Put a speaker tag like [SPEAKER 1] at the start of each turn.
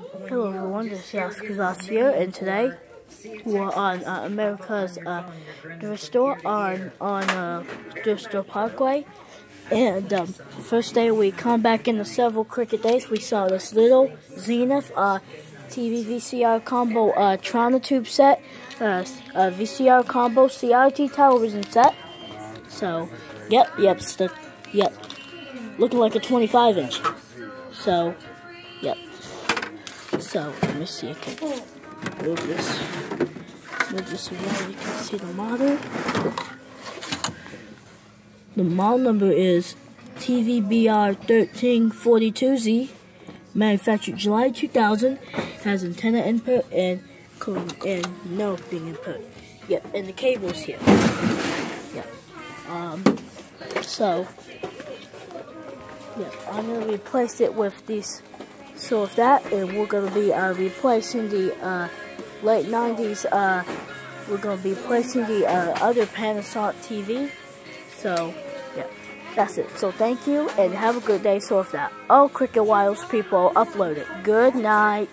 [SPEAKER 1] Hello everyone, this is Yaskazas here, and today we're on uh, America's uh, store on on uh, store Parkway. And um, first day we come back in the several cricket days, we saw this little Zenith uh, TV VCR combo uh, Tube set, uh, uh, VCR combo CRT television set. So, yep, yep, yep, looking like a 25 inch. So, yep. So, let me see, I can move this, move this around, you can see the model. The model number is TVBR1342Z, manufactured July 2000, has antenna input and and no being input. Yep, and the cable's here. Yep. Um, so, yep, I'm gonna replace it with these. So with that, and we're gonna be uh, replacing the uh, late 90s. Uh, we're gonna be replacing the uh, other Panasonic TV. So. Yeah, that's it. So thank you and have a good day. So if that all Cricket Wireless people upload it. Good night.